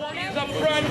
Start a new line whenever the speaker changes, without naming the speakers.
He's up front,